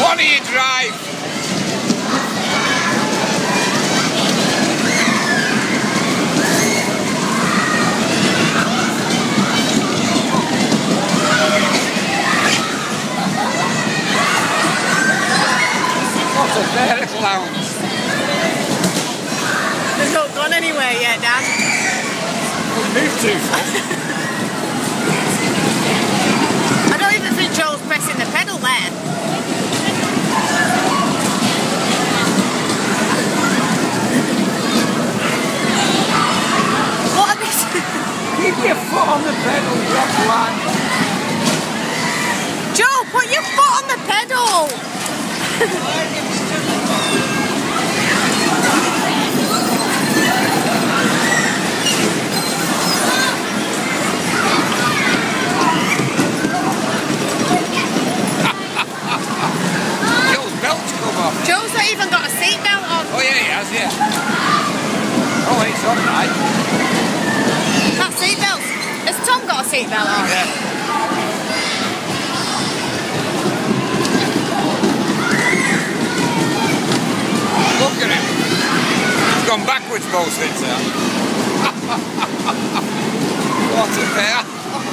What do you drive? What a pair of clowns. They've not gone anywhere yet, Dan. Move too on the pedal, drop one. Joel, put your foot on the pedal! Joel's belt's come off. Joel's not even got a seatbelt on. Oh yeah, he has, yeah. Oh, it's on right. That seatbelt. Has Tom got a seatbelt on? Yeah. Look at him. He's gone backwards pair. What a pair